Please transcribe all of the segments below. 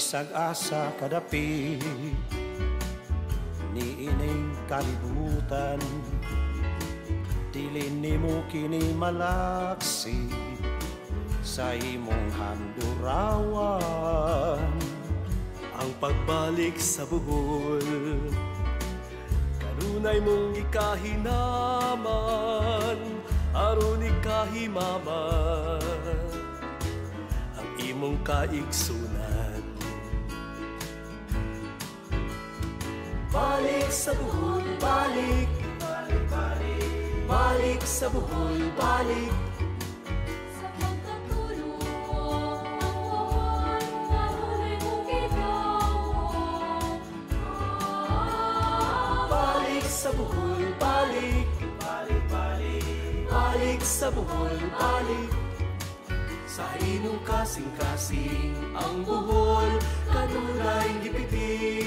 sag-asa kadapi Ni ining kalibutan. Dili nimo kini malaksi Sa imong handurawan. Ang pagbalik sa buhol Kanunay mong ikahinaman Aron ikahimaman. Ang imong kaigsunan Balik sa buhol, balik. Balik, balik Balik sa buhol, balik. Sa pagkatulong ng buhol, kanunay mong ginawa. Balik sa buhol, balik. Balik, balik Balik sa buhol, balik. Sa inong kasing-kasing Ang buhol, kanunay gipiti Ngingawon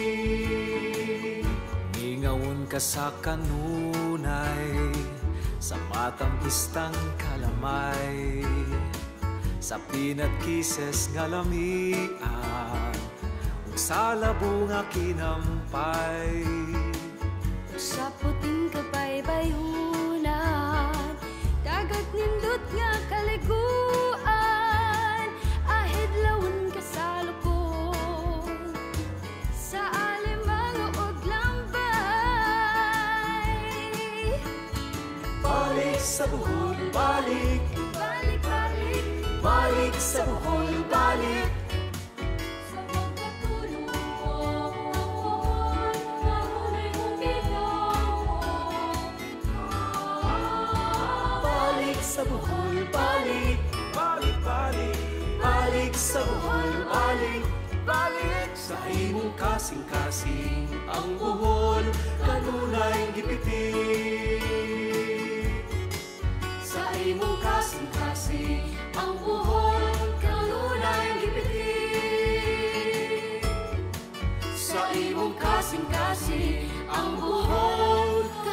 ka sa kanunay Sa matang istang kalamay Sa peanut kisses nga lamian Ug sa labo nga sa buhol, balik. Balik, balik. Balik sa buhol, balik. Sa pagkatulong ng buhol Kanunay mong ginawa. Balik sa buhol, balik. Balik, balik Balik. Sa buhol, balik. Balik. Sa imong kasing-kasing Ang buhol, kanunay gipiti kasing-kasi ang buhol ka.